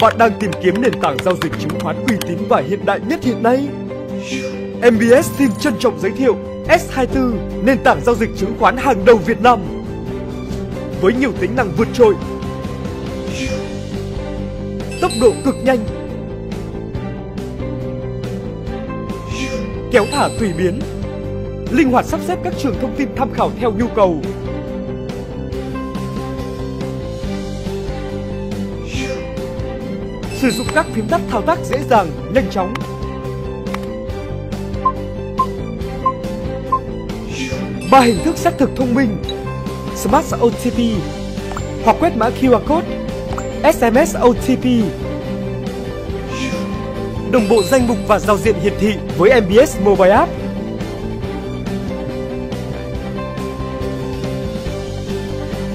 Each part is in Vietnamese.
Bạn đang tìm kiếm nền tảng giao dịch chứng khoán uy tín và hiện đại nhất hiện nay? MBS xin trân trọng giới thiệu S24, nền tảng giao dịch chứng khoán hàng đầu Việt Nam. Với nhiều tính năng vượt trội, tốc độ cực nhanh, kéo thả tùy biến, linh hoạt sắp xếp các trường thông tin tham khảo theo nhu cầu. Sử dụng các phím tắt thao tác dễ dàng, nhanh chóng. Ba hình thức xác thực thông minh Smart OTP hoặc quét mã QR code SMS OTP Đồng bộ danh mục và giao diện hiển thị với MBS Mobile App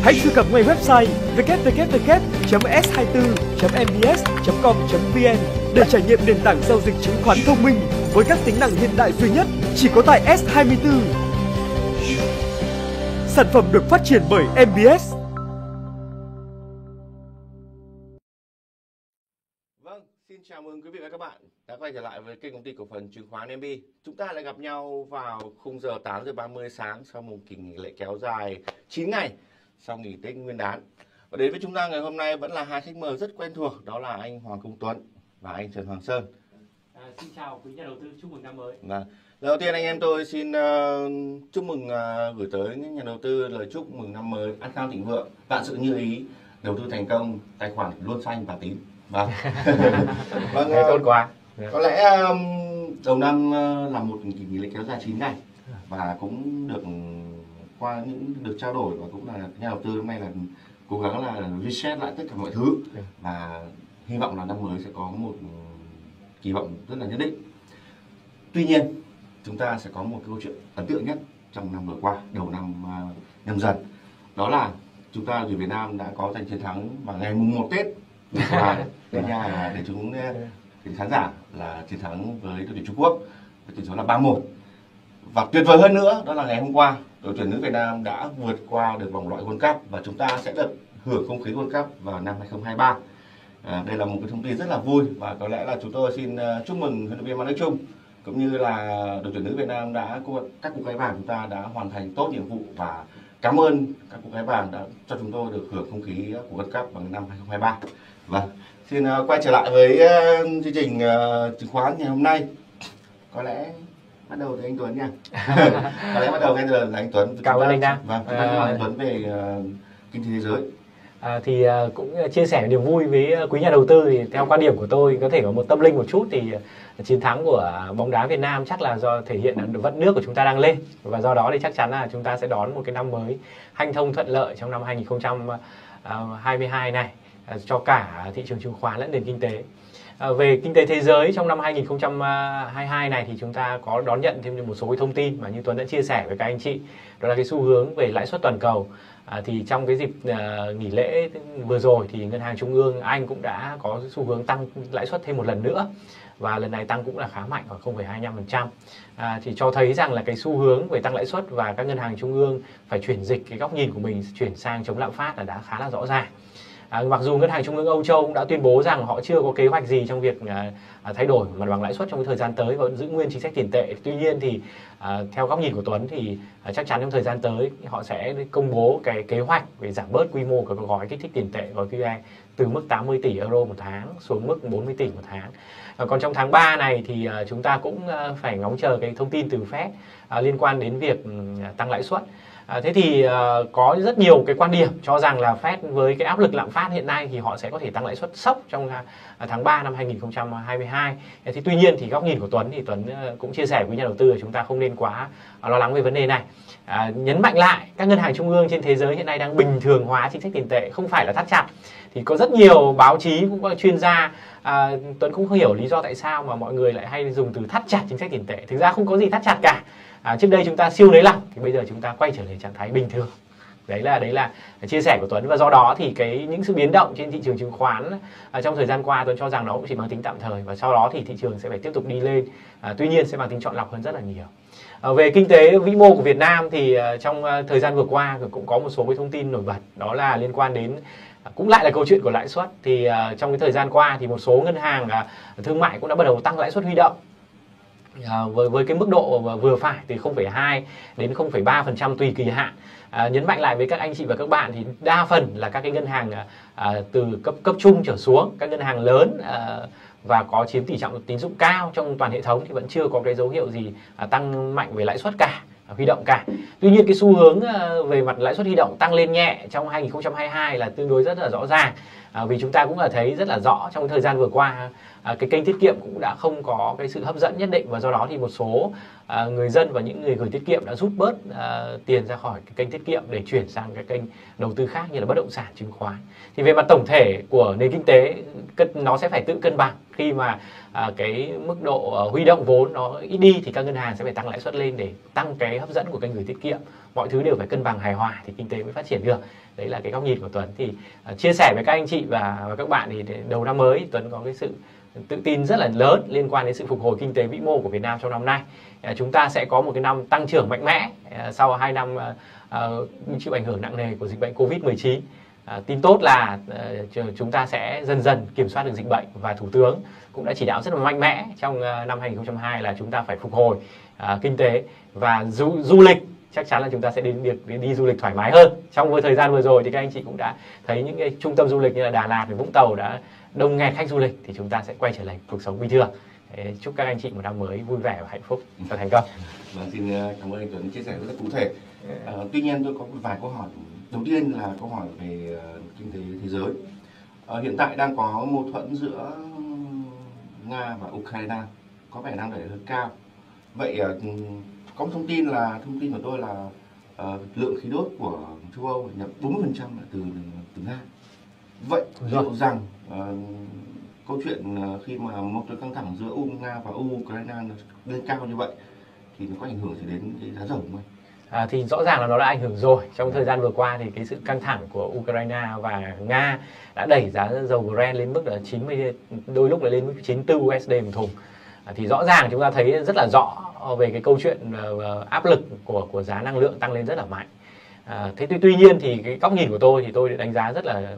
Hãy truy cập ngay website vkvkvk.s24 www.mbs.com.vn để trải nghiệm nền tảng giao dịch chứng khoán thông minh với các tính năng hiện đại duy nhất chỉ có tại S24. Sản phẩm được phát triển bởi MBS. Vâng, xin chào mừng quý vị và các bạn đã quay trở lại với kênh công ty cổ phần chứng khoán MB. Chúng ta lại gặp nhau vào khung giờ 8 giờ 30 sáng sau một kỳ nghỉ lễ kéo dài 9 ngày sau nghỉ Tết Nguyên đán. Và đến với chúng ta ngày hôm nay vẫn là hai khách mời rất quen thuộc, đó là anh Hoàng Công Tuấn và anh Trần Hoàng Sơn. À, xin chào quý nhà đầu tư, chúc mừng năm mới. Và đầu tiên anh em tôi xin uh, chúc mừng uh, gửi tới những nhà đầu tư lời chúc mừng năm mới an khang thịnh vượng, vạn sự như ý, đầu tư thành công, tài khoản luôn xanh và tín. Vâng. vâng uh, tốt quá. Có lẽ um, đầu năm uh, là một kỳ nghỉ lễ kéo dài 9 ngày và cũng được qua những được trao đổi và cũng là nhà đầu tư hôm nay là cố gắng là reset lại tất cả mọi thứ. Và hy vọng là năm mới sẽ có một kỳ vọng rất là nhất định. Tuy nhiên chúng ta sẽ có một câu chuyện ấn tượng nhất trong năm vừa qua đầu năm uh, nhâm dần. Đó là chúng ta người Việt Nam đã có giành chiến thắng vào ngày mùng 1 Tết và đến nhà để chúng để khán giả là chiến thắng với đội tuyển Trung Quốc với tỷ số là 3-1 và tuyệt vời hơn nữa đó là ngày hôm qua đội tuyển nữ Việt Nam đã vượt qua được vòng loại World Cup và chúng ta sẽ được hưởng không khí World Cup vào năm 2023. À, đây là một cái thông tin rất là vui và có lẽ là chúng tôi xin à, chúc mừng huấn luyện viên Mai Đức Chung cũng như là đội tuyển nữ Việt Nam đã các cụ gái vàng chúng ta đã hoàn thành tốt nhiệm vụ và cảm ơn các cụ gái vàng đã cho chúng tôi được hưởng không khí của World Cup vào năm 2023. Vâng, xin à, quay trở lại với à, chương trình chứng khoán ngày hôm nay. Có lẽ bắt đầu từ anh Tuấn nha. Có lẽ bắt đầu ngay từ là anh Tuấn. Cảm ơn anh Nam vâng chúng ta à... anh Tuấn về uh, kinh tế thế giới. À, thì uh, cũng chia sẻ niềm vui với quý nhà đầu tư. Thì theo quan điểm của tôi có thể có một tâm linh một chút thì chiến thắng của bóng đá Việt Nam chắc là do thể hiện vận nước của chúng ta đang lên. Và do đó thì chắc chắn là chúng ta sẽ đón một cái năm mới hanh thông thuận lợi trong năm 2022 này cho cả thị trường chứng khoán lẫn nền kinh tế. À, về kinh tế thế giới trong năm 2022 này thì chúng ta có đón nhận thêm một số cái thông tin mà như Tuấn đã chia sẻ với các anh chị. Đó là cái xu hướng về lãi suất toàn cầu. À, thì trong cái dịp à, nghỉ lễ vừa rồi thì ngân hàng trung ương Anh cũng đã có xu hướng tăng lãi suất thêm một lần nữa. Và lần này tăng cũng là khá mạnh khoảng 0,25% à, thì cho thấy rằng là cái xu hướng về tăng lãi suất và các ngân hàng trung ương phải chuyển dịch cái góc nhìn của mình chuyển sang chống lạm phát là đã khá là rõ ràng. À, mặc dù ngân hàng trung ương Âu Châu cũng đã tuyên bố rằng họ chưa có kế hoạch gì trong việc à, à thay đổi mặt bằng lãi suất trong thời gian tới và giữ nguyên chính sách tiền tệ. Tuy nhiên thì à, theo góc nhìn của Tuấn thì à, chắc chắn trong thời gian tới họ sẽ công bố cái kế hoạch về giảm bớt quy mô của gói kích thích tiền tệ gói QE từ mức 80 tỷ euro một tháng xuống mức 40 tỷ một tháng. À, còn trong tháng 3 này thì à, chúng ta cũng à, phải ngóng chờ cái thông tin từ Fed à, liên quan đến việc à, tăng lãi suất. À, thế thì uh, có rất nhiều cái quan điểm cho rằng là Fed với cái áp lực lạm phát hiện nay thì họ sẽ có thể tăng lãi suất sốc trong uh, tháng 3 năm 2022. Thế tuy nhiên thì góc nhìn của Tuấn thì Tuấn uh, cũng chia sẻ với nhà đầu tư là chúng ta không nên quá uh, lo lắng về vấn đề này. À, nhấn mạnh lại các ngân hàng trung ương trên thế giới hiện nay đang bình thường hóa chính sách tiền tệ không phải là thắt chặt thì có rất nhiều báo chí cũng có chuyên gia à, Tuấn cũng không hiểu lý do tại sao mà mọi người lại hay dùng từ thắt chặt chính sách tiền tệ thực ra không có gì thắt chặt cả à, trước đây chúng ta siêu lấy lỏng thì bây giờ chúng ta quay trở lại trạng thái bình thường. Đấy là đấy là chia sẻ của Tuấn. Và do đó thì cái những sự biến động trên thị trường chứng khoán à, trong thời gian qua Tuấn cho rằng nó cũng chỉ mang tính tạm thời. Và sau đó thì thị trường sẽ phải tiếp tục đi lên. À, tuy nhiên sẽ mang tính chọn lọc hơn rất là nhiều. À, về kinh tế vĩ mô của Việt Nam thì à, trong à, thời gian vừa qua cũng có một số cái thông tin nổi bật. Đó là liên quan đến à, cũng lại là câu chuyện của lãi suất. Thì uh, trong cái thời gian qua thì một số ngân hàng uh, thương mại cũng đã bắt đầu tăng lãi suất huy động. À, với với cái mức độ vừa phải từ 0,2 đến 0,3% tùy kỳ hạn à, nhấn mạnh lại với các anh chị và các bạn thì đa phần là các cái ngân hàng à, à, từ cấp cấp trung trở xuống các ngân hàng lớn à, và có chiếm tỷ trọng tín dụng cao trong toàn hệ thống thì vẫn chưa có cái dấu hiệu gì à, tăng mạnh về lãi suất cả à, huy động cả. Tuy nhiên cái xu hướng à, về mặt lãi suất huy động tăng lên nhẹ trong 2022 là tương đối rất là rõ ràng. À, vì chúng ta cũng là thấy rất là rõ trong thời gian vừa qua à, cái kênh tiết kiệm cũng đã không có cái sự hấp dẫn nhất định và do đó thì một số à, người dân và những người gửi tiết kiệm đã rút bớt à, tiền ra khỏi cái kênh tiết kiệm để chuyển sang cái kênh đầu tư khác như là bất động sản chứng khoán. Thì về mặt tổng thể của nền kinh tế nó sẽ phải tự cân bằng. Khi mà à, cái mức độ à, huy động vốn nó ít đi thì các ngân hàng sẽ phải tăng lãi suất lên để tăng cái hấp dẫn của kênh gửi tiết kiệm. Mọi thứ đều phải cân bằng hài hòa thì kinh tế mới phát triển được. Đấy là cái góc nhìn của Tuấn. Thì à, chia sẻ với các anh chị và, và các bạn thì đầu năm mới Tuấn có cái sự tự tin rất là lớn liên quan đến sự phục hồi kinh tế vĩ mô của Việt Nam trong năm nay. À, chúng ta sẽ có một cái năm tăng trưởng mạnh mẽ à, sau 2 năm à, chịu ảnh hưởng nặng nề của dịch bệnh Covid-19. tin tốt là chúng ta sẽ dần dần kiểm soát được dịch bệnh và Thủ tướng cũng đã chỉ đạo rất là mạnh mẽ trong năm 2022 là chúng ta phải phục hồi kinh tế và du, du lịch chắc chắn là chúng ta sẽ đến việc đi, đi du lịch thoải mái hơn trong thời gian vừa rồi thì các anh chị cũng đã thấy những cái trung tâm du lịch như là Đà Lạt và Vũng Tàu đã đông nghẹt khách du lịch thì chúng ta sẽ quay trở lại cuộc sống bình thường Thế chúc các anh chị một năm mới vui vẻ và hạnh phúc và thành công. Vâng, xin ờ, cảm ơn anh Tuấn chia sẻ rất là cụ thể. À, tuy nhiên tôi có một vài câu hỏi. Đầu tiên là câu hỏi về uh, kinh tế thế giới. À, hiện tại đang có mâu thuẫn giữa Nga và Ukraine có vẻ đang đẩy hơi cao. Vậy có một thông tin là thông tin của tôi là uh, lượng khí đốt của châu Âu nhập 40% là từ từ Nga. Vậy liệu rằng câu chuyện uh, khi mà mâu thuẫn căng thẳng giữa Nga và Ukraine lên cao như vậy thì nó có ảnh hưởng gì đến cái giá dầu không À, thì rõ ràng là nó đã ảnh hưởng rồi. Trong thời gian vừa qua thì cái sự căng thẳng của Ukraine và Nga đã đẩy giá dầu Brent lên mức là 90 đôi lúc là lên mức 94 USD một thùng. À, thì rõ ràng chúng ta thấy rất là rõ về cái câu chuyện uh, áp lực của của giá năng lượng tăng lên rất là mạnh. À, thế tuy, tuy nhiên thì cái góc nhìn của tôi thì tôi đánh giá rất là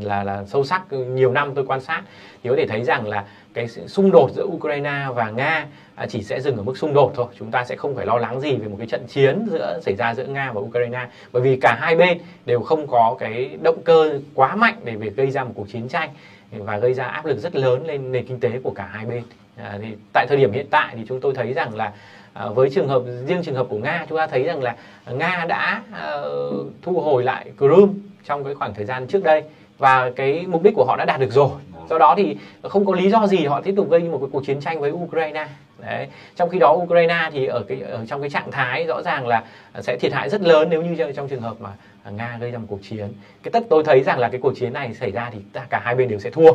là là sâu sắc nhiều năm tôi quan sát. Thì có thể thấy rằng là cái xung đột giữa Ukraine và Nga à, chỉ sẽ dừng ở mức xung đột thôi. Chúng ta sẽ không phải lo lắng gì về một cái trận chiến giữa xảy ra giữa Nga và Ukraine. Bởi vì cả hai bên đều không có cái động cơ quá mạnh để việc gây ra một cuộc chiến tranh và gây ra áp lực rất lớn lên nền kinh tế của cả hai bên. À, thì tại thời điểm hiện tại thì chúng tôi thấy rằng là à, với trường hợp riêng trường hợp của Nga chúng ta thấy rằng là Nga đã uh, thu hồi lại Crimea trong cái khoảng thời gian trước đây và cái mục đích của họ đã đạt được rồi do đó thì không có lý do gì họ tiếp tục gây một cái cuộc chiến tranh với Ukraine Đấy. Trong khi đó Ukraine thì ở cái ở trong cái trạng thái rõ ràng là sẽ thiệt hại rất lớn nếu như trong trường hợp mà Nga gây ra một cuộc chiến. Cái tất tôi thấy rằng là cái cuộc chiến này xảy ra thì cả hai bên đều sẽ thua.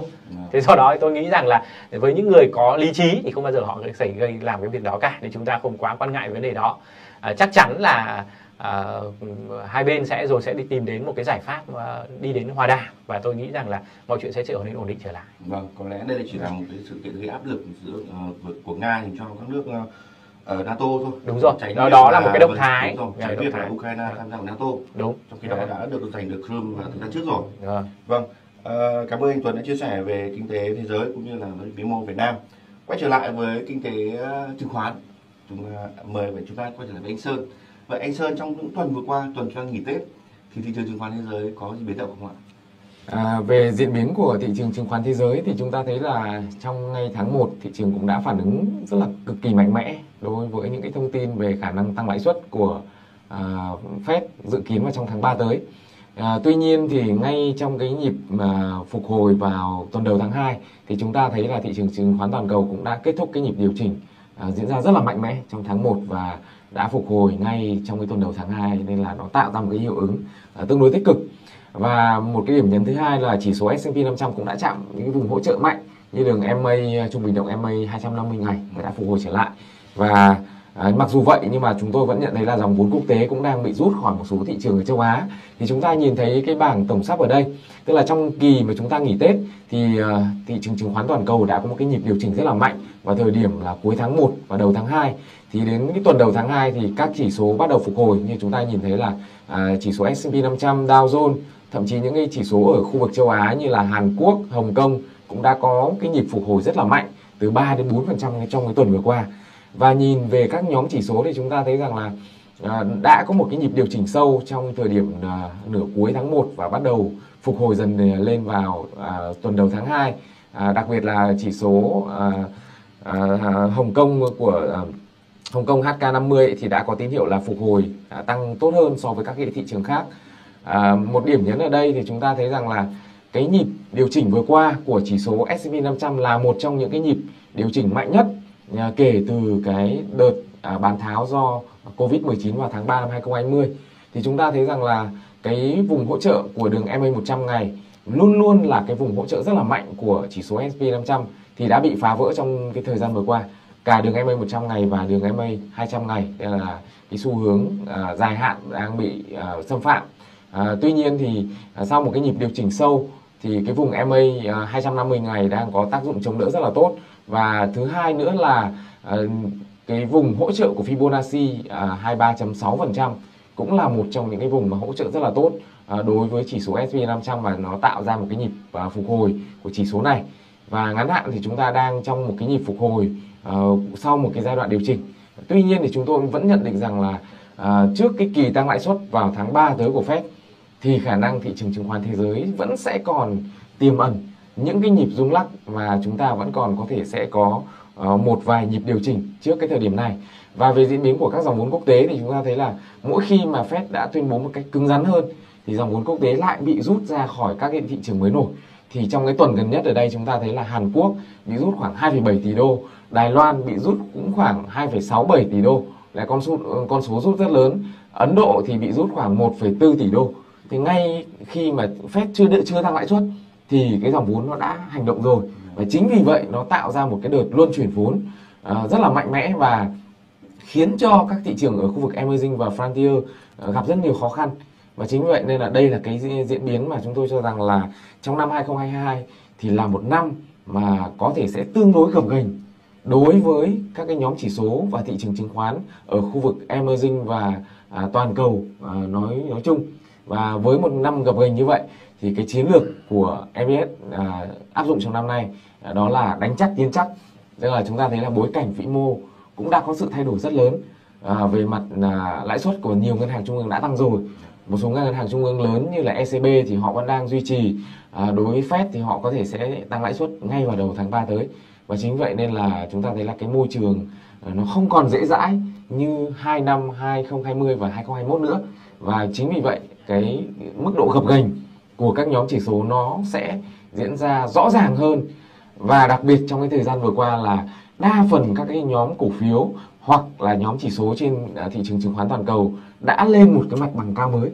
Thế do đó tôi nghĩ rằng là với những người có lý trí thì không bao giờ họ sẽ gây làm cái việc đó cả nên chúng ta không quá quan ngại vấn đề đó. À, chắc chắn là à, hai bên sẽ rồi sẽ đi tìm đến một cái giải pháp và đi đến hòa đàm và tôi nghĩ rằng là mọi chuyện sẽ trở nên ổn định trở lại. Vâng, có lẽ đây chỉ là một cái sự kiện gây áp lực giữa uh, của Nga dành cho các nước uh, ở NATO thôi. Đúng rồi. đó, đó là, là một cái động thái. Đúng rồi. Tránh việc là Ukraine tham gia vào NATO. Đúng. Trong khi đó đã được giành được Crimea thời gian trước rồi. Rồi. Vâng. Uh, cảm ơn anh Tuấn đã chia sẻ về kinh tế thế giới cũng như là vĩ mô Việt Nam. Quay trở lại với kinh tế chứng khoán. Chúng mời về chúng ta quay trở lại với anh Sơn. Vậy anh Sơn trong những tuần vừa qua, tuần cho nghỉ Tết thì thị trường chứng khoán thế giới có gì biến động không ạ? À, về diễn biến của thị trường chứng khoán thế giới thì chúng ta thấy là trong ngay tháng 1 thị trường cũng đã phản ứng rất là cực kỳ mạnh mẽ đối với những cái thông tin về khả năng tăng lãi suất của uh, Fed dự kiến vào trong tháng 3 tới. À, tuy nhiên thì ngay trong cái nhịp mà phục hồi vào tuần đầu tháng 2 thì chúng ta thấy là thị trường chứng khoán toàn cầu cũng đã kết thúc cái nhịp điều chỉnh à, diễn ra rất là mạnh mẽ trong tháng 1 và đã phục hồi ngay trong cái tuần đầu tháng 2 nên là nó tạo ra một cái hiệu ứng uh, tương đối tích cực. Và một cái điểm nhấn thứ hai là chỉ số S&P 500 cũng đã chạm những cái vùng hỗ trợ mạnh như đường MA trung bình động MA 250 ngày đã phục hồi trở lại. Và À, mặc dù vậy nhưng mà chúng tôi vẫn nhận thấy là dòng vốn quốc tế cũng đang bị rút khỏi một số thị trường ở châu Á. Thì chúng ta nhìn thấy cái bảng tổng sắp ở đây tức là trong kỳ mà chúng ta nghỉ Tết thì uh, thị trường chứng khoán toàn cầu đã có một cái nhịp điều chỉnh rất là mạnh vào thời điểm là cuối tháng 1 và đầu tháng 2 thì đến cái tuần đầu tháng 2 thì các chỉ số bắt đầu phục hồi như chúng ta nhìn thấy là à, chỉ số S&P 500, Dow Jones, thậm chí những cái chỉ số ở khu vực châu Á như là Hàn Quốc, Hồng Kông cũng đã có cái nhịp phục hồi rất là mạnh từ 3 đến 4% trong cái tuần vừa qua. Và nhìn về các nhóm chỉ số thì chúng ta thấy rằng là à, đã có một cái nhịp điều chỉnh sâu trong thời điểm à, nửa cuối tháng 1 và bắt đầu phục hồi dần à, lên vào à, tuần đầu tháng 2. À, đặc biệt là chỉ số à, à, Hồng Kông của à, Hồng Kông HK50 thì đã có tín hiệu là phục hồi đã tăng tốt hơn so với các cái thị trường khác. À, một điểm nhấn ở đây thì chúng ta thấy rằng là cái nhịp điều chỉnh vừa qua của chỉ số S&P 500 là một trong những cái nhịp điều chỉnh mạnh nhất à, kể từ cái đợt à, bán tháo do Covid-19 vào tháng 3 năm 2020 thì chúng ta thấy rằng là cái vùng hỗ trợ của đường MA 100 ngày luôn luôn là cái vùng hỗ trợ rất là mạnh của chỉ số S&P 500 thì đã bị phá vỡ trong cái thời gian vừa qua cả đường MA 100 ngày và đường MA 200 ngày. Đây là cái xu hướng à, dài hạn đang bị à, xâm phạm. À, tuy nhiên thì à, sau một cái nhịp điều chỉnh sâu thì cái vùng MA à, 250 ngày đang có tác dụng chống đỡ rất là tốt. Và thứ hai nữa là à, cái vùng hỗ trợ của Fibonacci à, 23.6% cũng là một trong những cái vùng mà hỗ trợ rất là tốt à, đối với chỉ số S&P 500 và nó tạo ra một cái nhịp à, phục hồi của chỉ số này. Và ngắn hạn thì chúng ta đang trong một cái nhịp phục hồi uh, sau một cái giai đoạn điều chỉnh. Tuy nhiên thì chúng tôi vẫn nhận định rằng là uh, trước cái kỳ tăng lãi suất vào tháng 3 tới của Fed thì khả năng thị trường chứng khoán thế giới vẫn sẽ còn tiềm ẩn những cái nhịp rung lắc và chúng ta vẫn còn có thể sẽ có uh, một vài nhịp điều chỉnh trước cái thời điểm này. Và về diễn biến của các dòng vốn quốc tế thì chúng ta thấy là mỗi khi mà Fed đã tuyên bố một cách cứng rắn hơn thì dòng vốn quốc tế lại bị rút ra khỏi các cái thị trường mới nổi. Thì trong cái tuần gần nhất ở đây chúng ta thấy là Hàn Quốc bị rút khoảng 2,7 tỷ đô, Đài Loan bị rút cũng khoảng 2,67 tỷ đô là con số con số rút rất lớn. Ấn Độ thì bị rút khoảng 1,4 tỷ đô. Thì ngay khi mà Fed chưa đợi chưa tăng lãi suất thì cái dòng vốn nó đã hành động rồi và chính vì vậy nó tạo ra một cái đợt luân chuyển vốn uh, rất là mạnh mẽ và khiến cho các thị trường ở khu vực emerging và frontier uh, gặp rất nhiều khó khăn và chính vì vậy nên là đây là cái diễn biến mà chúng tôi cho rằng là trong năm 2022 thì là một năm mà có thể sẽ tương đối gập ghềnh đối với các cái nhóm chỉ số và thị trường chứng khoán ở khu vực emerging và à, toàn cầu à, nói nói chung. Và với một năm gập ghềnh như vậy thì cái chiến lược của MBS à, áp dụng trong năm nay à, đó là đánh chắc tiến chắc. Tức là chúng ta thấy là bối cảnh vĩ mô cũng đã có sự thay đổi rất lớn. À, về mặt à, lãi suất của nhiều ngân hàng trung ương đã tăng rồi. Một số ngân hàng trung ương lớn như là ECB thì họ vẫn đang duy trì à, đối với Fed thì họ có thể sẽ tăng lãi suất ngay vào đầu tháng 3 tới và chính vậy nên là chúng ta thấy là cái môi trường à, nó không còn dễ dãi như hai năm 2020 và 2021 nữa. Và chính vì vậy, cái mức độ gập ghềnh của các nhóm chỉ số nó sẽ diễn ra rõ ràng hơn. Và đặc biệt trong cái thời gian vừa qua là đa phần các cái nhóm cổ phiếu hoặc là nhóm chỉ số trên à, thị trường chứng khoán toàn cầu đã lên một cái mặt bằng cao mới.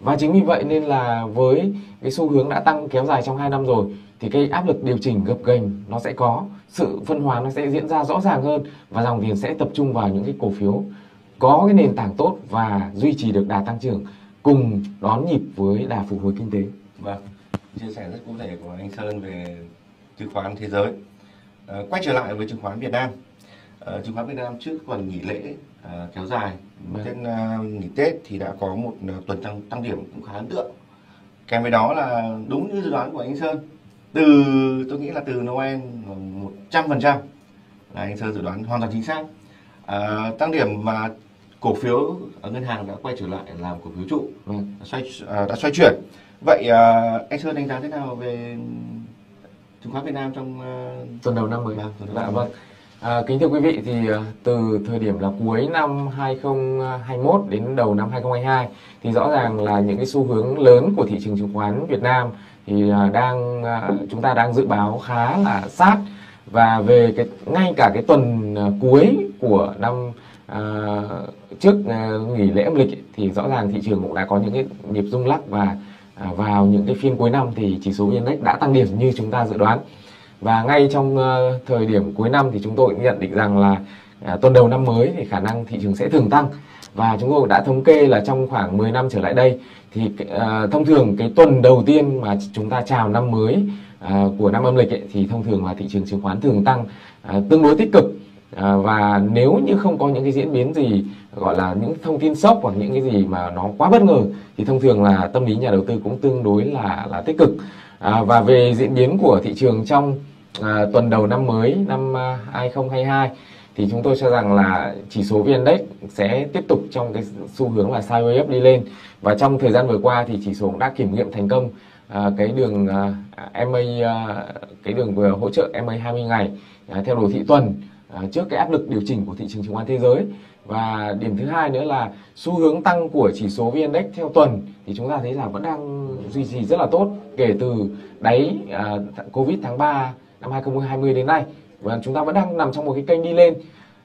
Và chính vì vậy nên là với cái xu hướng đã tăng kéo dài trong 2 năm rồi thì cái áp lực điều chỉnh gập ghềnh nó sẽ có sự phân hóa nó sẽ diễn ra rõ ràng hơn và dòng tiền sẽ tập trung vào những cái cổ phiếu có cái nền tảng tốt và duy trì được đà tăng trưởng cùng đón nhịp với đà phục hồi kinh tế. Vâng, chia sẻ rất cụ thể của anh Sơn về chứng khoán thế giới. À, quay trở lại với chứng khoán Việt Nam. À, chứng khoán Việt Nam trước tuần nghỉ lễ à, kéo dài vâng. trên uh, nghỉ Tết thì đã có một tuần tăng tăng điểm cũng khá ấn tượng. Kèm với đó là đúng như dự đoán của anh Sơn, từ tôi nghĩ là từ Noel một trăm phần trăm là anh Sơn dự đoán hoàn toàn chính xác. À, tăng điểm mà cổ phiếu ở ngân hàng đã quay trở lại làm cổ phiếu trụ vâng. đã, xoay, uh, đã xoay chuyển. Vậy uh, anh Sơn đánh giá thế nào về chứng khoán Việt Nam trong uh, tuần đầu năm mới? Vâng, tuần đầu dạ, vâng. À, kính thưa quý vị thì à, từ thời điểm là cuối năm 2021 đến đầu năm 2022 thì rõ ràng là những cái xu hướng lớn của thị trường chứng khoán Việt Nam thì à, đang à, chúng ta đang dự báo khá là sát và về cái ngay cả cái tuần à, cuối của năm à, trước nghỉ lễ âm lịch thì rõ ràng thị trường cũng đã có những cái nhịp rung lắc và à, vào những cái phiên cuối năm thì chỉ số index đã tăng điểm như chúng ta dự đoán. Và ngay trong à, thời điểm cuối năm thì chúng tôi cũng nhận định rằng là à, tuần đầu năm mới thì khả năng thị trường sẽ thường tăng và chúng tôi đã thống kê là trong khoảng 10 năm trở lại đây thì uh, thông thường cái tuần đầu tiên mà chúng ta chào năm mới uh, của năm âm lịch ấy, thì thông thường là thị trường chứng khoán thường tăng uh, tương đối tích cực. Uh, và nếu như không có những cái diễn biến gì gọi là những thông tin sốc hoặc những cái gì mà nó quá bất ngờ thì thông thường là tâm lý nhà đầu tư cũng tương đối là là tích cực. Uh, và về diễn biến của thị trường trong uh, tuần đầu năm mới năm uh, 2022 thì chúng tôi cho rằng là chỉ số VN Index sẽ tiếp tục trong cái xu hướng là sideways up đi lên. Và trong thời gian vừa qua thì chỉ số cũng đã kiểm nghiệm thành công à, cái đường à, MA à, cái đường vừa hỗ trợ MA 20 ngày à, theo đồ thị tuần à, trước cái áp lực điều chỉnh của thị trường chứng khoán thế giới. Và điểm thứ hai nữa là xu hướng tăng của chỉ số VN Index theo tuần thì chúng ta thấy là vẫn đang duy trì rất là tốt kể từ đáy à, Covid tháng 3 năm 2020 đến nay và chúng ta vẫn đang nằm trong một cái kênh đi lên.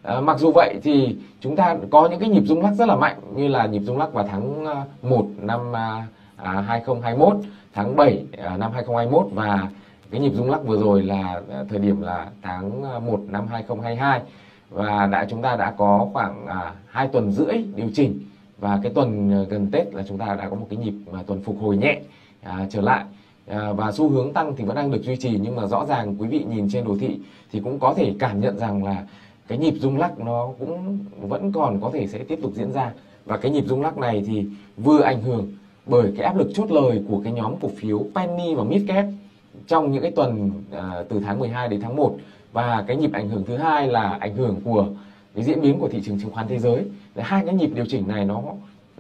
À, mặc dù vậy thì chúng ta có những cái nhịp rung lắc rất là mạnh như là nhịp rung lắc vào tháng à, 1 năm à, à 2021 tháng 7 à, năm 2021 và cái nhịp rung lắc vừa rồi là à, thời điểm là tháng 1 năm 2022 và đã chúng ta đã có khoảng à, 2 tuần rưỡi điều chỉnh. Và cái tuần gần Tết là chúng ta đã có một cái nhịp mà tuần phục hồi nhẹ à, trở lại à, và xu hướng tăng thì vẫn đang được duy trì nhưng mà rõ ràng quý vị nhìn trên đồ thị thì cũng có thể cảm nhận rằng là cái nhịp rung lắc nó cũng vẫn còn có thể sẽ tiếp tục diễn ra. Và cái nhịp rung lắc này thì vừa ảnh hưởng bởi cái áp lực chốt lời của cái nhóm cổ phiếu penny và mid cap trong những cái tuần à, từ tháng 12 đến tháng 1 và cái nhịp ảnh hưởng thứ hai là ảnh hưởng của cái diễn biến của thị trường chứng khoán thế giới. Hai cái nhịp điều chỉnh này nó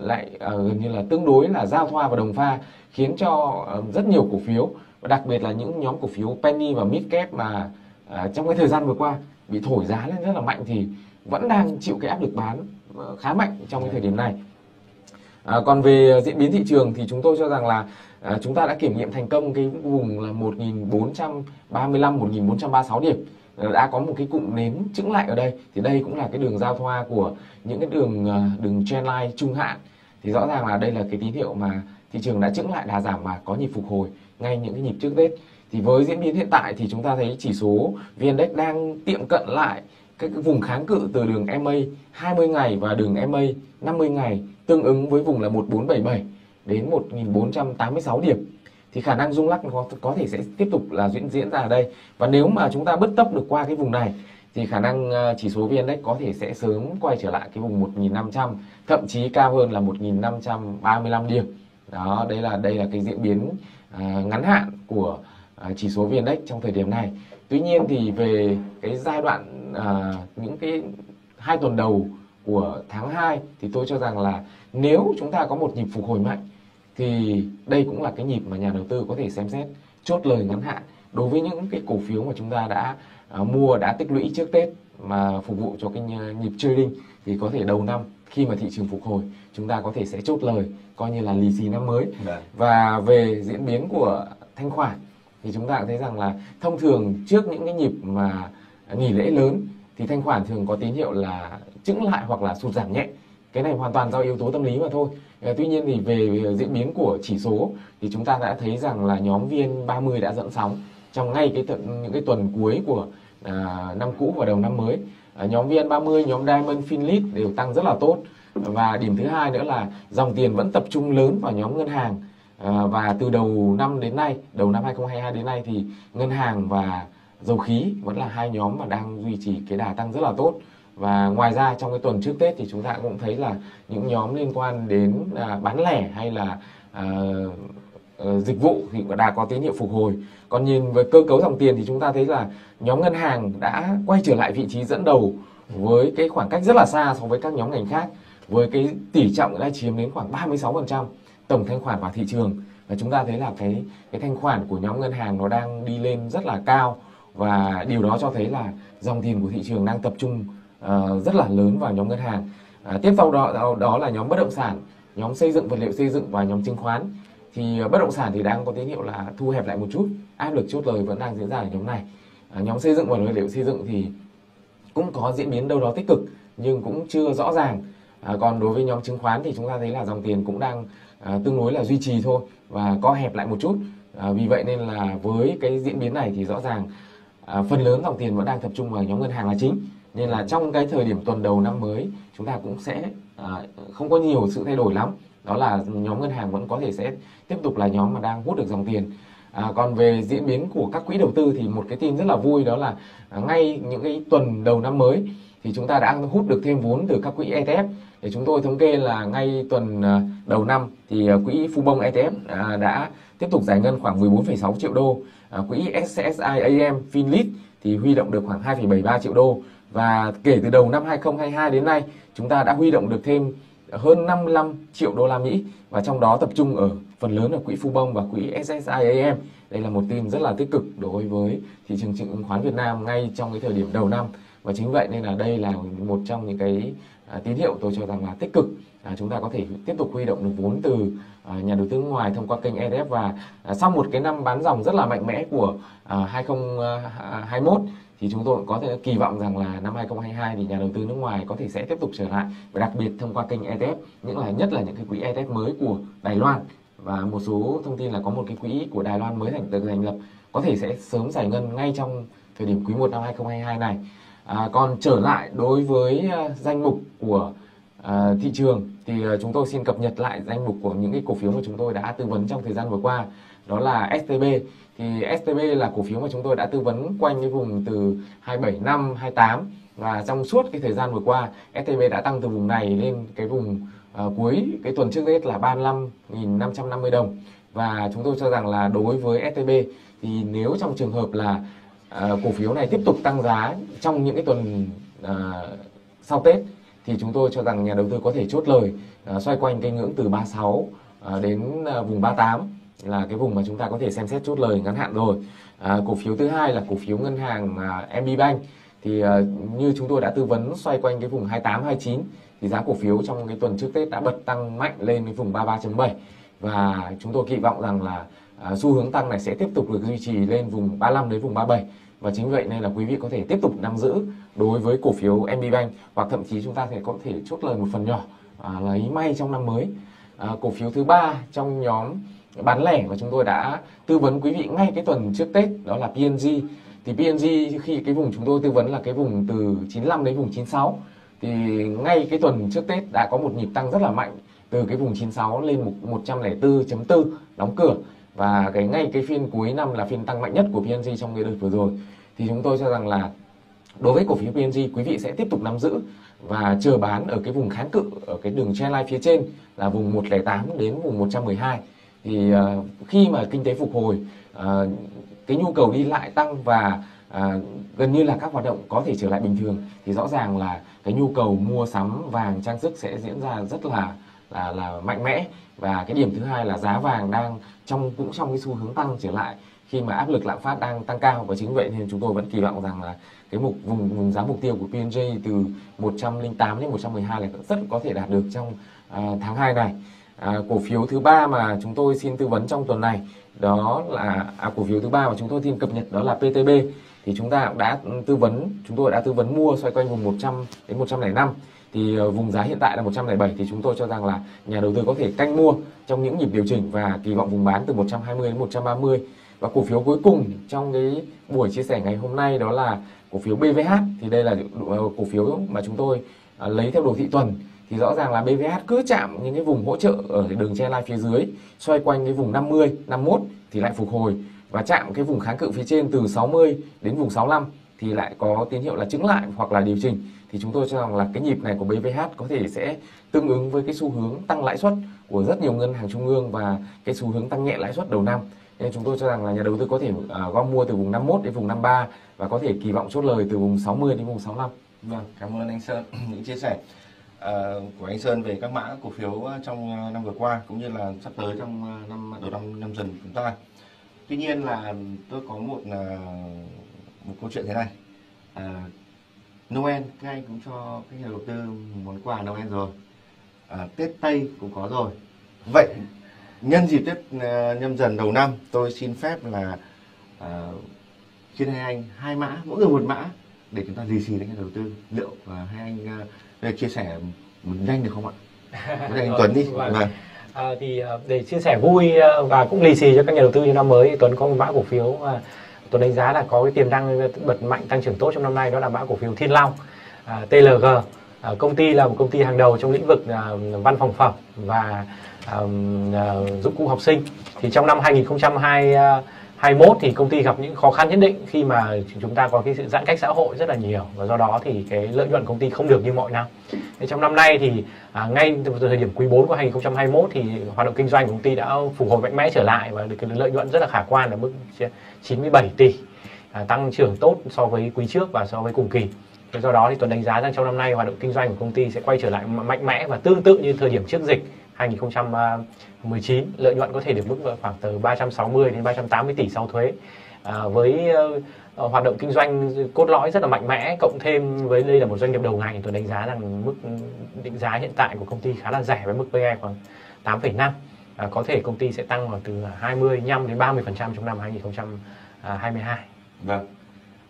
lại ờ, gần như là tương đối là giao thoa và đồng pha khiến cho ờ, rất nhiều cổ phiếu và đặc biệt là những nhóm cổ phiếu penny và mid cap mà à, trong cái thời gian vừa qua bị thổi giá lên rất là mạnh thì vẫn đang chịu cái áp lực bán ờ, khá mạnh trong cái thời điểm này. À, còn về diễn biến thị trường thì chúng tôi cho rằng là à, chúng ta đã kiểm nghiệm thành công cái vùng là 1435 1436 điểm. Đã có một cái cụm nến chững lại ở đây. Thì đây cũng là cái đường giao thoa của những cái đường đường trendline trung hạn thì rõ ràng là đây là cái tín hiệu mà thị trường đã chững lại đà giảm và có nhịp phục hồi ngay những cái nhịp trước Tết. Thì với diễn biến hiện tại thì chúng ta thấy chỉ số VN Index đang tiệm cận lại các cái vùng kháng cự từ đường MA 20 ngày và đường MA 50 ngày, tương ứng với vùng là 1477 đến 1486 điểm. Thì khả năng rung lắc có có thể sẽ tiếp tục là diễn diễn ra ở đây. Và nếu mà chúng ta bứt tốc được qua cái vùng này thì khả năng ờ, chỉ số VN Index có thể sẽ sớm quay trở lại cái vùng 1500 thậm chí cao hơn là 1535 điểm. Đó, đây là đây là cái diễn biến ờ, ngắn hạn của ờ, chỉ số VN Index trong thời điểm này. Tuy nhiên thì về cái giai đoạn những cái hai tuần đầu của tháng 2 thì tôi cho rằng là nếu chúng ta có một nhịp phục hồi mạnh thì đây cũng là cái nhịp mà nhà đầu tư có thể xem xét chốt lời ngắn hạn đối với những cái cổ phiếu mà chúng ta đã mua đã tích lũy trước Tết mà phục vụ cho cái nhịp trading thì có thể đầu năm khi mà thị trường phục hồi chúng ta có thể sẽ chốt lời coi như là lì xì năm mới Đấy. Vâng. và về diễn biến của thanh khoản thì chúng ta cũng thấy rằng là thông thường trước những cái nhịp mà nghỉ lễ lớn thì thanh khoản thường có tín hiệu là chững lại hoặc là sụt giảm nhẹ cái này hoàn toàn do yếu tố tâm lý mà thôi à, tuy nhiên thì về diễn biến của chỉ số thì chúng ta đã thấy rằng là nhóm vn 30 đã dẫn sóng trong ngay cái những cái tuần cuối của à, năm cũ và đầu năm mới. À, nhóm vn 30 nhóm diamond finlit đều tăng rất là tốt. Và điểm thứ hai nữa là dòng tiền vẫn tập trung lớn vào nhóm ngân hàng. À, và từ đầu năm đến nay đầu năm 2022 đến nay thì ngân hàng và dầu khí vẫn là hai nhóm mà đang duy trì cái đà tăng rất là tốt. Và ngoài ra trong cái tuần trước Tết thì chúng ta cũng thấy là những nhóm liên quan đến à, bán lẻ hay là à, Ờ, dịch vụ thì đã có tín hiệu phục hồi. Còn nhìn về cơ cấu dòng tiền thì chúng ta thấy là nhóm ngân hàng đã quay trở lại vị trí dẫn đầu với cái khoảng cách rất là xa so với các nhóm ngành khác với cái tỷ trọng đã chiếm đến khoảng 36% tổng thanh khoản vào thị trường. Và chúng ta thấy là cái cái thanh khoản của nhóm ngân hàng nó đang đi lên rất là cao và điều đó cho thấy là dòng tiền của thị trường đang tập trung uh, rất là lớn vào nhóm ngân hàng. Uh, tiếp sau đó, đó đó là nhóm bất động sản nhóm xây dựng vật liệu xây dựng và nhóm chứng khoán thì ờ, bất động sản thì đang có tín hiệu là thu hẹp lại một chút. Áp lực chốt lời vẫn đang diễn ra ở nhóm này. À, nhóm xây dựng và nguyên liệu xây dựng thì cũng có diễn biến đâu đó tích cực nhưng cũng chưa rõ ràng. À, còn đối với nhóm chứng khoán thì chúng ta thấy là dòng tiền cũng đang à, tương đối là duy trì thôi và co hẹp lại một chút. À, vì vậy nên là với cái diễn biến này thì rõ ràng à, phần lớn dòng tiền vẫn đang tập trung vào nhóm ngân hàng là chính. Nên là trong cái thời điểm tuần đầu năm mới chúng ta cũng sẽ à, không có nhiều sự thay đổi lắm đó là nhóm ngân hàng vẫn có thể sẽ tiếp tục là nhóm mà đang hút được dòng tiền. À, còn về diễn biến của các quỹ đầu tư thì một cái tin rất là vui đó là à, ngay những cái tuần đầu năm mới thì chúng ta đã hút được thêm vốn từ các quỹ ETF để chúng tôi thống kê là ngay tuần à, đầu năm thì à, quỹ Fubon ETF à, đã tiếp tục giải ngân khoảng 14,6 triệu đô. À, quỹ SSI AM Finlit thì huy động được khoảng 2,73 triệu đô. Và kể từ đầu năm 2022 đến nay chúng ta đã huy động được thêm hơn 55 triệu đô la Mỹ và trong đó tập trung ở phần lớn là quỹ Fubon và quỹ SSIAM. Đây là một tin rất là tích cực đối với thị trường chứng khoán Việt Nam ngay trong cái thời điểm đầu năm. Và chính vậy nên là đây là một trong những cái à, tín hiệu tôi cho rằng là tích cực. À, chúng ta có thể tiếp tục huy động được vốn từ à, nhà đầu tư nước ngoài thông qua kênh ETF và à, sau một cái năm bán dòng rất là mạnh mẽ của à, 2021 thì chúng tôi có thể kỳ vọng rằng là năm 2022 thì nhà đầu tư nước ngoài có thể sẽ tiếp tục trở lại. Và đặc biệt thông qua kênh ETF những là nhất là những cái quỹ ETF mới của Đài Loan. Và một số thông tin là có một cái quỹ của Đài Loan mới thành được thành lập có thể sẽ sớm giải ngân ngay trong thời điểm quý 1 năm 2022 này. À, còn trở lại đối với à, danh mục của à, thị trường thì uh, chúng tôi xin cập nhật lại danh mục của những cái cổ phiếu mà chúng tôi đã tư vấn trong thời gian vừa qua. Đó là STB thì STB là cổ phiếu mà chúng tôi đã tư vấn quanh cái vùng từ 275 28 và trong suốt cái thời gian vừa qua STB đã tăng từ vùng này lên cái vùng uh, cuối cái tuần trước Tết là 35.550 đồng. Và chúng tôi cho rằng là đối với STB thì nếu trong trường hợp là uh, cổ phiếu này tiếp tục tăng giá trong những cái tuần uh, sau Tết thì chúng tôi cho rằng nhà đầu tư có thể chốt lời uh, xoay quanh cái ngưỡng từ 36 uh, đến uh, vùng 38 là cái vùng mà chúng ta có thể xem xét chốt lời ngắn hạn rồi. À, cổ phiếu thứ hai là cổ phiếu ngân hàng uh, MB Bank. Thì à, như chúng tôi đã tư vấn xoay quanh cái vùng 28 29 thì giá cổ phiếu trong cái tuần trước Tết đã bật tăng mạnh lên cái vùng 33.7 và chúng tôi kỳ vọng rằng là à, xu hướng tăng này sẽ tiếp tục được duy trì lên vùng 35 đến vùng 37 và chính vậy nên là quý vị có thể tiếp tục nắm giữ đối với cổ phiếu MB Bank hoặc thậm chí chúng ta sẽ có thể chốt lời một phần nhỏ à, lấy may trong năm mới. À, cổ phiếu thứ ba trong nhóm bán lẻ và chúng tôi đã tư vấn quý vị ngay cái tuần trước Tết, đó là PNG thì PNG khi cái vùng chúng tôi tư vấn là cái vùng từ 95 đến vùng 96 thì ngay cái tuần trước Tết đã có một nhịp tăng rất là mạnh, từ cái vùng 96 lên 104.4 đóng cửa. Và cái ngay cái phiên cuối năm là phiên tăng mạnh nhất của PNG trong cái đợt vừa rồi. Thì chúng tôi cho rằng là đối với cổ phiếu PNG quý vị sẽ tiếp tục nắm giữ và chờ bán ở cái vùng kháng cự, ở cái đường trendline phía trên là vùng 108 đến vùng 112 thì uh, khi mà kinh tế phục hồi uh, cái nhu cầu đi lại tăng và uh, gần như là các hoạt động có thể trở lại bình thường thì rõ ràng là cái nhu cầu mua sắm vàng trang sức sẽ diễn ra rất là là là mạnh mẽ và cái điểm thứ hai là giá vàng đang trong cũng trong cái xu hướng tăng trở lại khi mà áp lực lạm phát đang tăng cao và chính vậy nên chúng tôi vẫn kỳ vọng rằng là cái mục vùng vùng giá mục tiêu của P&G từ 108 đến 112 là rất có thể đạt được trong uh, tháng 2 này. À, cổ phiếu thứ ba mà chúng tôi xin tư vấn trong tuần này đó là à, cổ phiếu thứ ba mà chúng tôi xin cập nhật đó là PTB thì chúng ta cũng đã tư vấn chúng tôi đã tư vấn mua xoay quanh vùng 100 đến 105 thì ờ, vùng giá hiện tại là 107 thì chúng tôi cho rằng là nhà đầu tư có thể canh mua trong những nhịp điều chỉnh và kỳ vọng vùng bán từ 120 đến 130 và cổ phiếu cuối cùng trong cái buổi chia sẻ ngày hôm nay đó là cổ phiếu BVH thì đây là ờ, cổ phiếu mà chúng tôi ờ, lấy theo đồ thị tuần thì rõ ràng là BVH cứ chạm những cái vùng hỗ trợ ở cái đường lai phía dưới xoay quanh cái vùng 50 51 thì lại phục hồi. Và chạm cái vùng kháng cự phía trên từ 60 đến vùng 65 thì lại có tín hiệu là chứng lại hoặc là điều chỉnh. Thì chúng tôi cho rằng là cái nhịp này của BVH có thể sẽ tương ứng với cái xu hướng tăng lãi suất của rất nhiều ngân hàng trung ương và cái xu hướng tăng nhẹ lãi suất đầu năm. Nên chúng tôi cho rằng là nhà đầu tư có thể uh, gom mua từ vùng 51 đến vùng 53 và có thể kỳ vọng chốt lời từ vùng 60 đến vùng 65. Vâng, cảm ơn anh Sơn những chia sẻ. Ờ, của anh Sơn về các mã cổ phiếu ờ, trong ờ, năm vừa qua cũng như là sắp tới trong năm đầu năm năm dần chúng ta. Tuy nhiên là tôi có một một câu chuyện thế này. À, Noel các anh cũng cho các nhà đầu tư món quà Noel rồi. À, Tết Tây cũng có rồi. Vậy nhân dịp Tết nhâm dần đầu năm tôi xin phép là à, xin hai anh hai mã mỗi người một mã để chúng ta lì xì đến nhà đầu tư liệu và hai anh uh, chia sẻ nhanh được không ạ? Có anh Tuấn đi. Vâng. vâng. À, thì để chia sẻ vui và cũng lì xì cho các nhà đầu tư như năm mới Tuấn có một mã cổ phiếu tôi đánh giá là có cái tiềm năng bật mạnh tăng trưởng tốt trong năm nay đó là mã cổ phiếu Thiên Long à, TLG à, công ty là một công ty hàng đầu trong lĩnh vực à, văn phòng phẩm và à, à, dụng cụ học sinh thì trong năm 2022 21 thì công ty gặp những khó khăn nhất định khi mà chúng ta có cái sự giãn cách xã hội rất là nhiều và do đó thì cái lợi nhuận công ty không được như mọi năm. Thế trong năm nay thì à, ngay từ thời điểm quý 4 của 2021 thì hoạt động kinh doanh của công ty đã phục hồi mạnh mẽ trở lại và được cái lợi nhuận rất là khả quan ở mức 97 tỷ à, tăng trưởng tốt so với quý trước và so với cùng kỳ. Thế do đó thì Tuấn đánh giá rằng trong năm nay hoạt động kinh doanh của công ty sẽ quay trở lại mạnh mẽ và tương tự như thời điểm trước dịch 2019 lợi nhuận có thể được mức khoảng từ 360 đến 380 tỷ sau thuế. À, với uh, hoạt động kinh doanh cốt lõi rất là mạnh mẽ cộng thêm với đây là một doanh nghiệp đầu ngành tôi đánh giá rằng mức định giá hiện tại của công ty khá là rẻ với mức PE khoảng 8,5 à, có thể công ty sẽ tăng khoảng từ 25 đến 30 phần trăm trong năm 2022 vâng.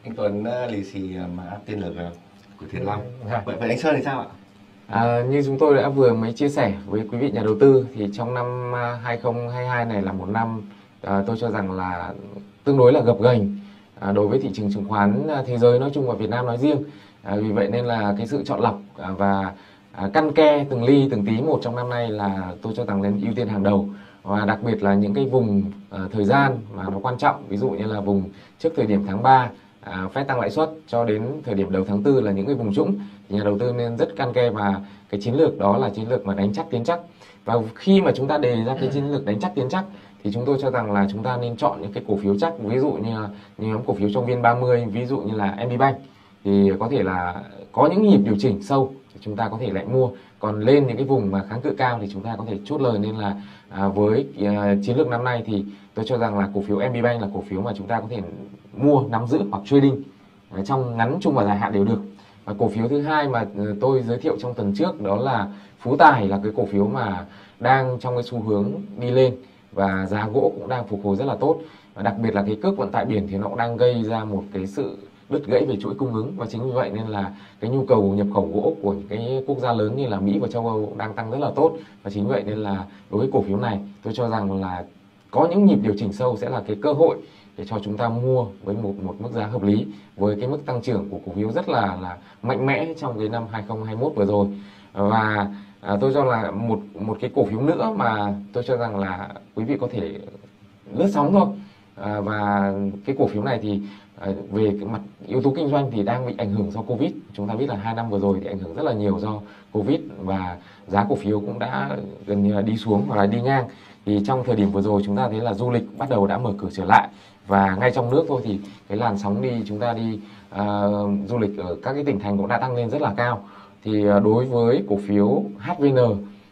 Anh Tuấn uh, lì xì mã tên là của Thiện Long. Vâng. vậy, vậy anh Sơn thì sao ạ À, như chúng tôi đã vừa mới chia sẻ với quý vị nhà đầu tư thì trong năm à, 2022 này là một năm à, tôi cho rằng là tương đối là gập ghềnh à, đối với thị trường chứng khoán à, thế giới nói chung và Việt Nam nói riêng. À, vì vậy nên là cái sự chọn lọc à, và à, căn ke từng ly từng tí một trong năm nay là tôi cho rằng lên ưu tiên hàng đầu và đặc biệt là những cái vùng à, thời gian mà nó quan trọng ví dụ như là vùng trước thời điểm tháng 3 à, phép tăng lãi suất cho đến thời điểm đầu tháng 4 là những cái vùng trũng thì nhà đầu tư nên rất can kê và cái chiến lược đó là chiến lược mà đánh chắc tiến chắc. Và khi mà chúng ta đề ra cái chiến lược đánh chắc tiến chắc thì chúng tôi cho rằng là chúng ta nên chọn những cái cổ phiếu chắc ví dụ như như nhóm cổ phiếu trong viên 30 ví dụ như là MB Bank. Thì có thể là có những nhịp điều chỉnh sâu thì chúng ta có thể lại mua. Còn lên những cái vùng mà kháng cự cao thì chúng ta có thể chốt lời nên là à, với à, chiến lược năm nay thì tôi cho rằng là cổ phiếu MB Bank là cổ phiếu mà chúng ta có thể mua nắm giữ hoặc trading à, trong ngắn trung và dài hạn đều được và cổ phiếu thứ hai mà ừ, tôi giới thiệu trong tuần trước đó là Phú Tài, là cái cổ phiếu mà đang trong cái xu hướng đi lên và giá gỗ cũng đang phục hồi rất là tốt. Và đặc biệt là cái cước vận tải biển thì nó cũng đang gây ra một cái sự đứt gãy về chuỗi cung ứng. Và chính vì vậy nên là cái nhu cầu nhập khẩu gỗ của những cái quốc gia lớn như là Mỹ và châu Âu đang tăng rất là tốt. Và chính vậy nên là đối với cổ phiếu này, tôi cho rằng là có những nhịp điều chỉnh sâu sẽ là cái cơ hội để cho chúng ta mua với một một mức giá hợp lý. Với cái mức tăng trưởng của cổ phiếu rất là là mạnh mẽ trong cái năm 2021 vừa rồi. Và à, tôi cho là một một cái cổ phiếu nữa mà tôi cho rằng là quý vị có thể lướt sóng thôi. À, và cái cổ phiếu này thì à, về cái mặt yếu tố kinh doanh thì đang bị ảnh hưởng do covid. Chúng ta biết là hai năm vừa rồi thì ảnh hưởng rất là nhiều do covid và giá cổ phiếu cũng đã gần như là đi xuống hoặc là đi ngang. Thì trong thời điểm vừa rồi chúng ta thấy là du lịch bắt đầu đã mở cửa trở lại và ngay trong nước thôi thì cái làn sóng đi chúng ta đi uh, du lịch ở các cái tỉnh thành cũng đã tăng lên rất là cao. Thì uh, đối với cổ phiếu HVN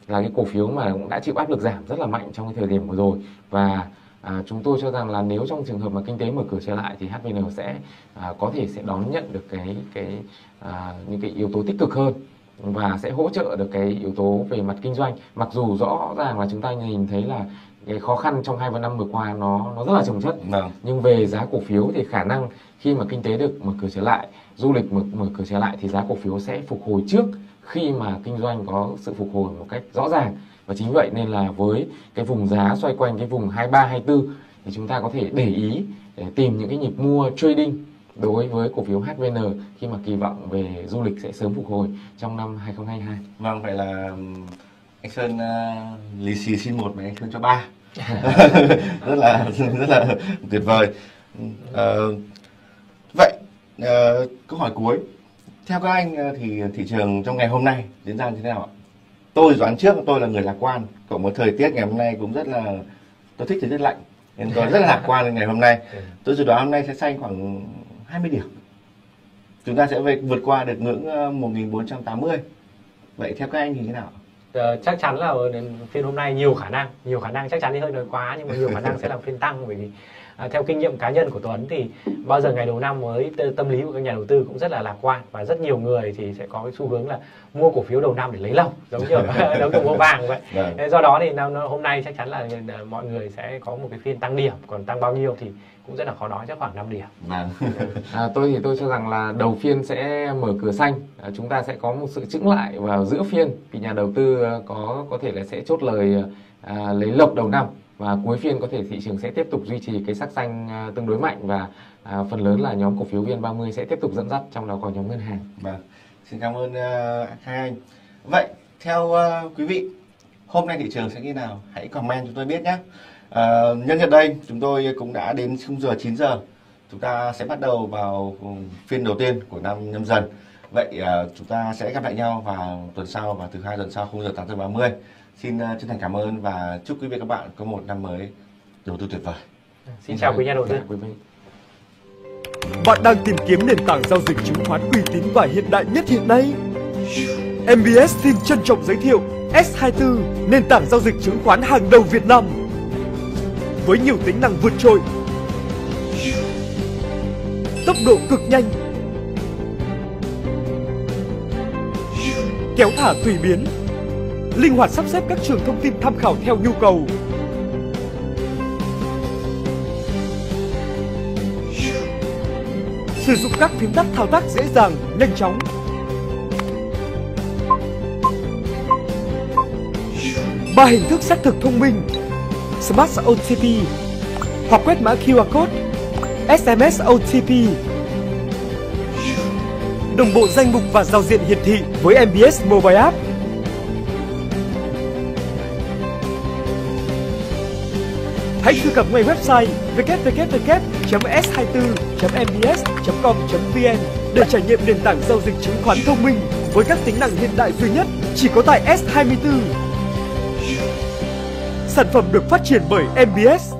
là cái cổ phiếu mà cũng đã chịu áp lực giảm rất là mạnh trong cái thời điểm vừa rồi. Và à, chúng tôi cho rằng là nếu trong trường hợp mà kinh tế mở cửa trở lại thì HVN sẽ à, có thể sẽ đón nhận được cái cái à, những cái yếu tố tích cực hơn và sẽ hỗ trợ được cái yếu tố về mặt kinh doanh. Mặc dù rõ ràng là chúng ta nhìn thấy là cái khó khăn trong hai năm vừa qua nó nó rất là trồng chất vâng. nhưng về giá cổ phiếu thì khả năng khi mà kinh tế được mở cửa trở lại du lịch mở, mở cửa trở lại thì giá cổ phiếu sẽ phục hồi trước khi mà kinh doanh có sự phục hồi một cách rõ ràng và chính vậy nên là với cái vùng giá xoay quanh cái vùng 23 24 thì chúng ta có thể để ý để tìm những cái nhịp mua trading đối với cổ phiếu HVN khi mà kỳ vọng về du lịch sẽ sớm phục hồi trong năm 2022. Vâng, vậy là anh Sơn uh, lì xì xin một mà anh Sơn cho ba. Rất là rất là tuyệt vời. Uh, vậy uh, câu hỏi cuối. Theo các anh thì thị trường trong ngày hôm nay diễn ra như thế nào ạ? Tôi đoán trước tôi là người lạc quan. Cộng một thời tiết ngày hôm nay cũng rất là tôi thích thời tiết lạnh nên tôi rất là lạc quan ngày hôm nay. Tôi dự đoán hôm nay sẽ xanh khoảng 20 điểm. Chúng ta sẽ vượt qua được ngưỡng 1480 vậy theo các anh thì thế nào uh, chắc chắn là phiên hôm nay nhiều khả năng nhiều khả năng chắc chắn thì hơi nói quá nhưng mà nhiều khả năng sẽ là phiên tăng bởi vì à, theo kinh nghiệm cá nhân của Tuấn thì bao giờ ngày đầu năm với tâm lý của các nhà đầu tư cũng rất là lạc quan và rất nhiều người thì sẽ có cái xu hướng là mua cổ phiếu đầu năm để lấy lộc giống như giống như mua vàng vậy vâng. do đó thì hôm nay chắc chắn là mọi người sẽ có một cái phiên tăng điểm còn tăng bao nhiêu thì cũng rất là khó nói chắc khoảng 5 điểm vâng. à, tôi thì tôi cho rằng là đầu phiên sẽ mở cửa xanh à, chúng ta sẽ có một sự chững lại vào giữa phiên thì nhà đầu tư à, có có thể là sẽ chốt lời à, lấy lộc đầu năm và cuối phiên có thể thị trường sẽ tiếp tục duy trì cái sắc xanh à, tương đối mạnh và à, phần lớn là nhóm cổ phiếu VN30 sẽ tiếp tục dẫn dắt trong đó có nhóm ngân hàng. Vâng. Xin cảm ơn uh, hai anh. Vậy theo uh, quý vị hôm nay thị trường sẽ như nào hãy comment chúng tôi biết nhé Uh, nhân hiện đây chúng tôi cũng đã đến khung giờ 9 giờ chúng ta sẽ bắt đầu vào phiên đầu tiên của năm nhâm dần vậy uh, chúng ta sẽ gặp lại nhau vào tuần sau và thứ hai tuần sau khung giờ 8 giờ 30 xin uh, chân thành cảm ơn và chúc quý vị các bạn có một năm mới đầu tư tuyệt vời xin chào quý nhà đầu tư Dạ. Bạn đang tìm kiếm nền tảng giao dịch chứng khoán uy tín và hiện đại nhất hiện nay? MBS xin trân trọng giới thiệu S24, nền tảng giao dịch chứng khoán hàng đầu Việt Nam. Với nhiều tính năng vượt trội, tốc độ cực nhanh, kéo thả tùy biến, linh hoạt sắp xếp các trường thông tin tham khảo theo nhu cầu. Sử dụng các phím tắt thao tác dễ dàng, nhanh chóng. Ba hình thức xác thực thông minh. Smart OTP hoặc quét mã QR code. SMS OTP Đồng bộ danh mục và giao diện hiển thị với MBS Mobile App. Hãy truy cập ngay website www.s24.mbs.com.vn để trải nghiệm nền tảng giao dịch chứng khoán thông minh với các tính năng hiện đại duy nhất chỉ có tại S24. Sản phẩm được phát triển bởi MBS